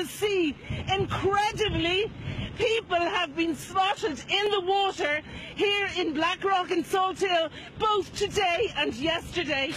the sea. Incredibly, people have been spotted in the water here in Blackrock and Salthill, both today and yesterday.